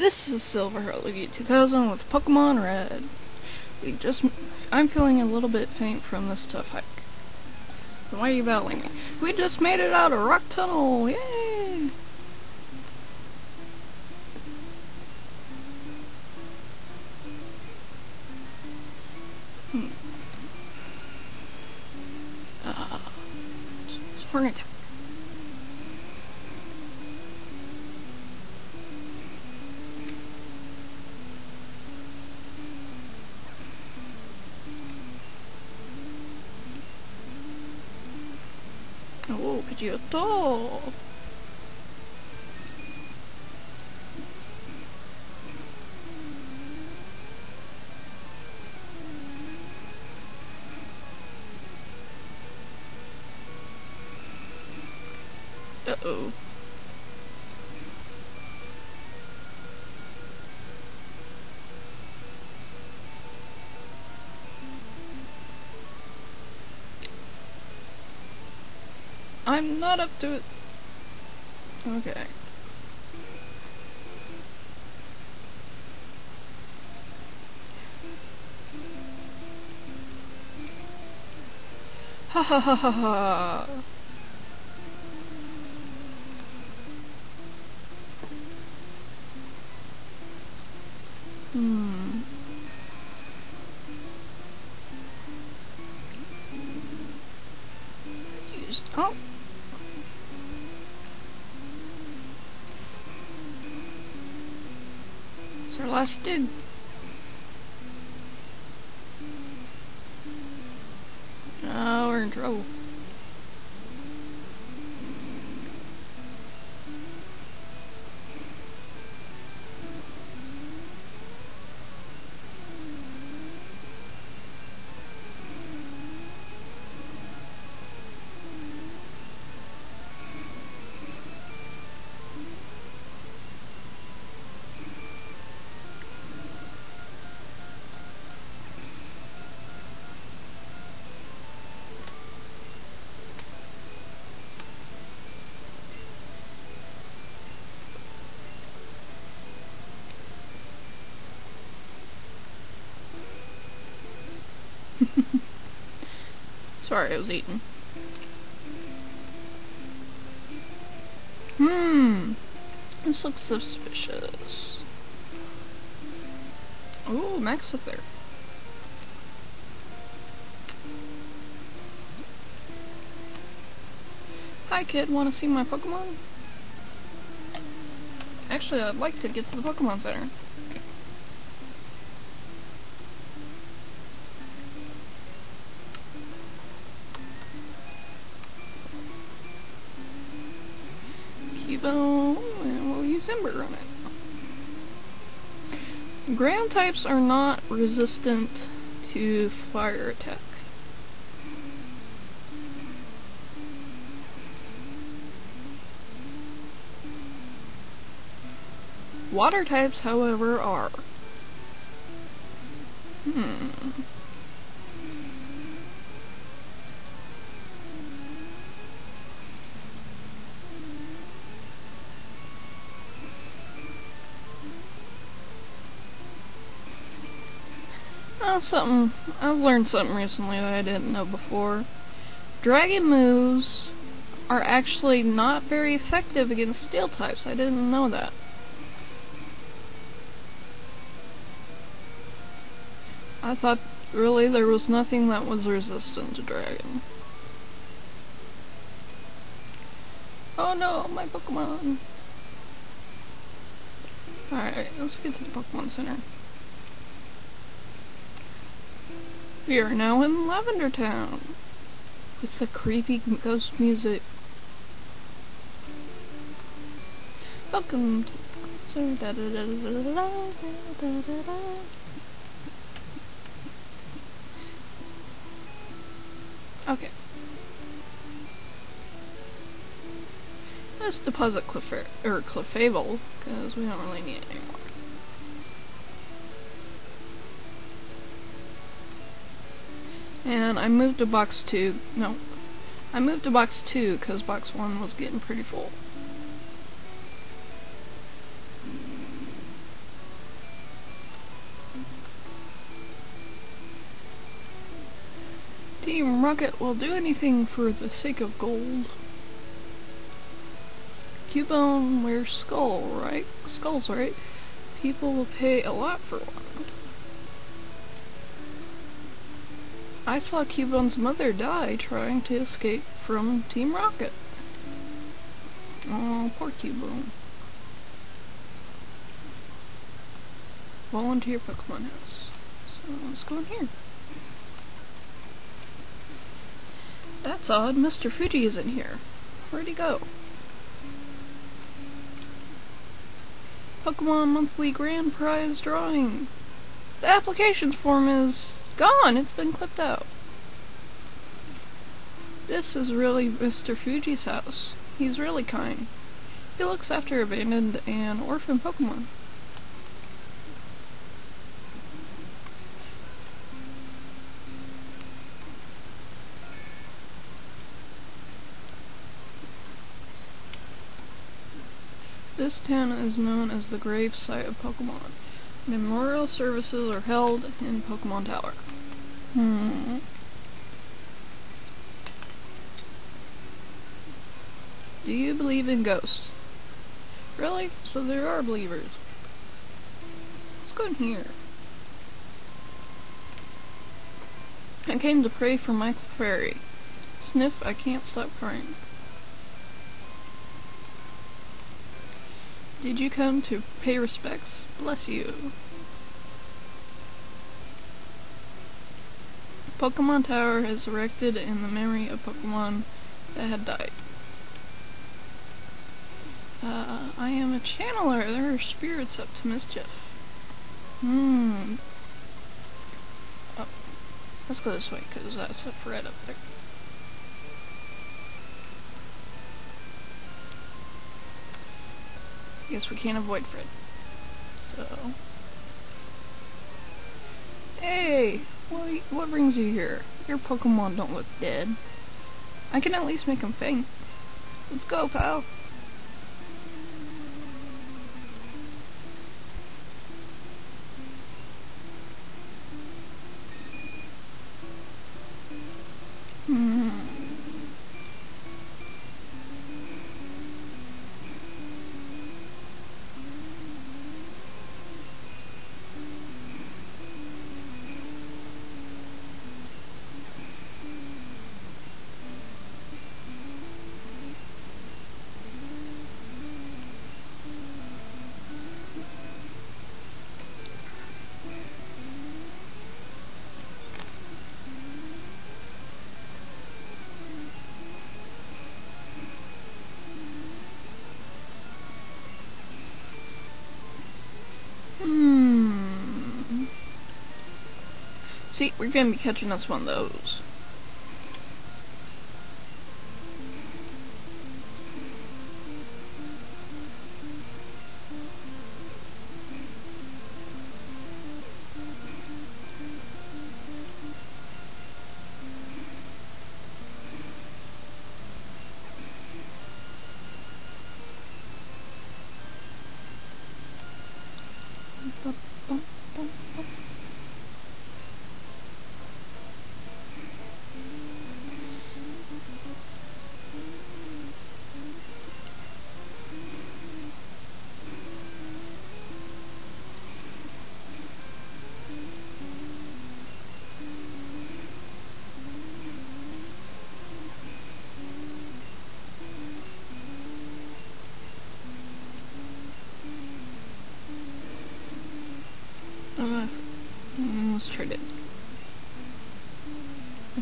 This is Silver Lugia 2000 with Pokemon Red. We just, I'm feeling a little bit faint from this tough hike. Why are you battling me? We just made it out of Rock Tunnel! Yay! Hmm. Uh, YouTube. Uh-oh. I'm not up to it. Okay. Ha ha ha ha ha. Hmm. busted. Oh, we're in trouble. Sorry, I was eating. Hmm. This looks suspicious. Oh, Max up there. Hi kid, wanna see my Pokemon? Actually, I'd like to get to the Pokemon Center. And we'll use Ember on it. Ground types are not resistant to fire attack. Water types, however, are. Hmm. Oh, something. I've learned something recently that I didn't know before. Dragon moves are actually not very effective against steel types. I didn't know that. I thought really there was nothing that was resistant to dragon. Oh no, my Pokemon! Alright, let's get to the Pokemon Center. We are now in Lavender Town with the creepy ghost music. Welcome to da da da da da da da da. Okay. Let's deposit Clef or Clefable because we don't really need it anymore. And I moved to box 2, no, I moved to box 2 because box 1 was getting pretty full. Team Rocket will do anything for the sake of gold. Cubone wears skull, right? Skulls, right? People will pay a lot for one. I saw Cubone's mother die trying to escape from Team Rocket. Oh, poor Cubone. Volunteer Pokemon House. So let's go in here. That's odd. Mr. Fuji isn't here. Where'd he go? Pokemon Monthly Grand Prize Drawing. The applications form is gone. It's been clipped out. This is really Mr. Fuji's house. He's really kind. He looks after abandoned and orphan Pokemon. This town is known as the grave site of Pokemon. Memorial services are held in Pokemon Tower. Hmm. Do you believe in ghosts? Really? So there are believers. Let's go in here. I came to pray for my Clefairy. Sniff, I can't stop crying. Did you come to pay respects? Bless you. Pokemon Tower is erected in the memory of Pokemon that had died. Uh, I am a channeler. There are spirits up to mischief. Hmm. Oh, let's go this way, because that's a Fred up there. Guess we can't avoid Fred. So... Hey! What, what brings you here? Your Pokemon don't look dead. I can at least make them faint. Let's go, pal. See, we're gonna be catching us one of those. Uh,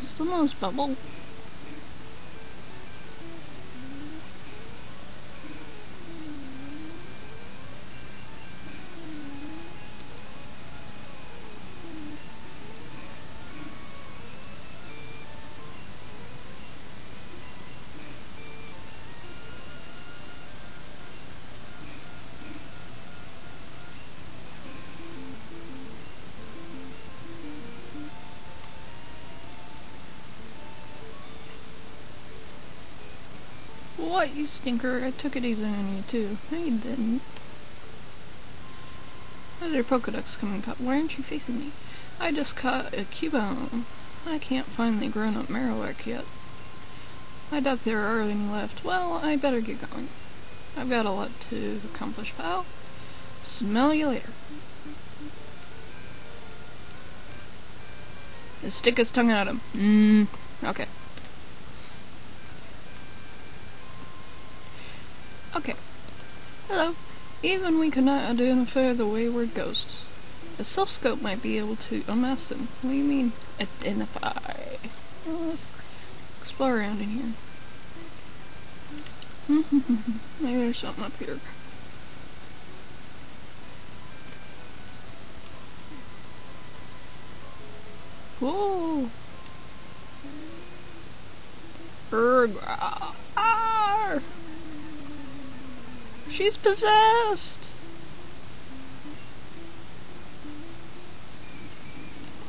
Estou no bom? What, you stinker? I took it easy on you, too. No, you didn't. Why are Pokedex coming up? Why aren't you facing me? I just caught a Cubone. I can't find the grown-up Marowak yet. I doubt there are any left. Well, I better get going. I've got a lot to accomplish, pal. Smell you later. Stick his tongue out him. Mmm. Okay. Okay. Hello. Even we cannot identify the wayward ghosts. A Silph Scope might be able to unmask them. What do you mean, identify? Well, let's explore around in here. Maybe there's something up here. Whoa! Erg! Ah! She's possessed!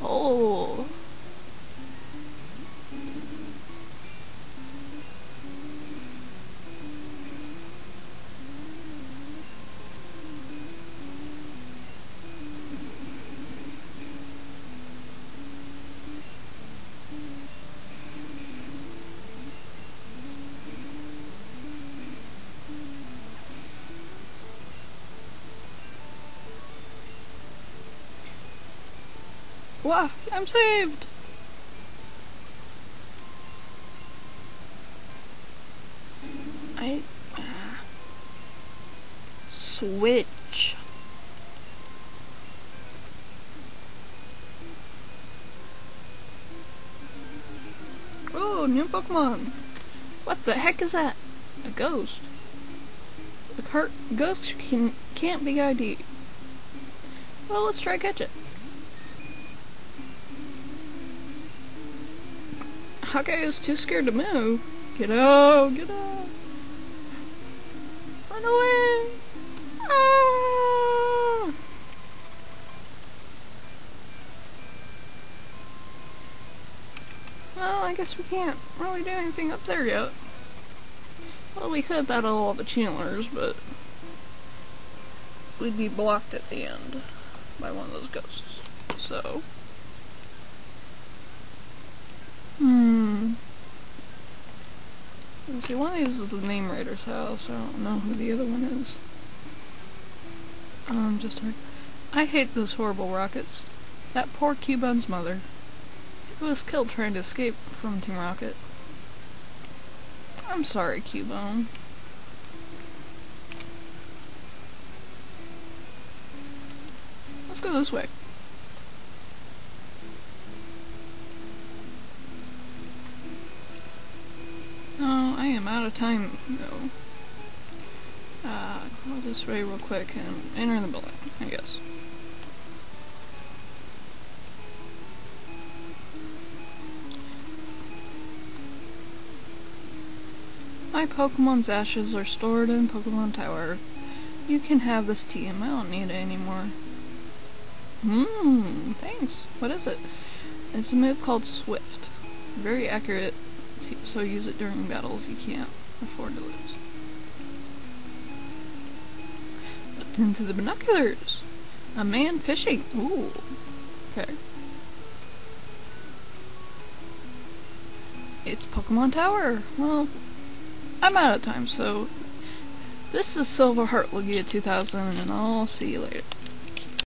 Oh. Wow, I'm saved! I... Switch. Oh, new Pokemon! What the heck is that? A ghost. The cart ghost can can't be ID. Well, let's try catch it. Hawkeye is too scared to move. Get out, get out. Run away. Ah! Well, I guess we can't really do anything up there yet. Well, we could battle all the channelers, but we'd be blocked at the end by one of those ghosts. So... Hmm. Let's see, one of these is the Name Rater's house. I don't know who the other one is. Um, just heard. I hate those horrible rockets. That poor Cubone's mother. He was killed trying to escape from Team Rocket. I'm sorry, Cubone. Let's go this way. No, I am out of time, though. Uh, call this way real quick and enter the building, I guess. My Pokemon's ashes are stored in Pokemon Tower. You can have this TM. I don't need it anymore. Hmm, thanks. What is it? It's a move called Swift. Very accurate so use it during battles. You can't afford to lose. Look into the binoculars. A man fishing. Ooh. Okay. It's Pokemon Tower. Well, I'm out of time, so this is Silver Heart Lugia 2000, and I'll see you later.